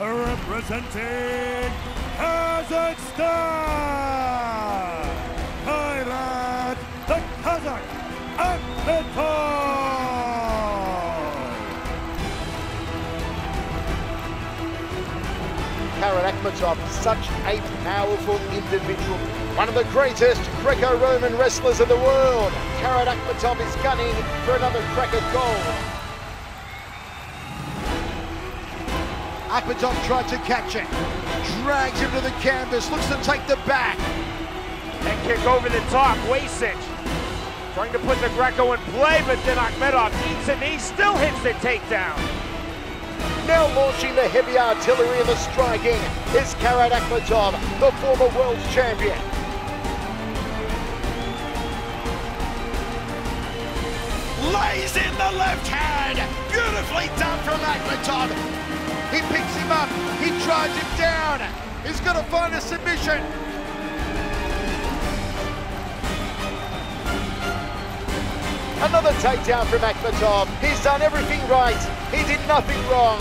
representing Kazakhstan, Kairat the Kazakh Akhmetov. Akhmetov, such a powerful individual. One of the greatest Greco-Roman wrestlers of the world. Kairat Akhmetov is gunning for another crack of gold. Akhmetov tried to catch it. Drags him to the canvas, looks to take the back. And kick over the top, Wasich. Trying to put the Greco in play, but then Akhmetov eats a knee, still hits the takedown. Now launching the heavy artillery and the striking is Kairat Akhmetov, the former world champion. Lays in the left hand. He picks him up. He drives him down. He's going to find a submission. Another takedown from Akhmetov. He's done everything right. He did nothing wrong.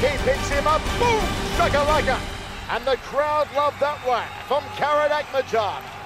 He picks him up. Boom! Shakalaka. And the crowd love that one from Kairat Akhmetov.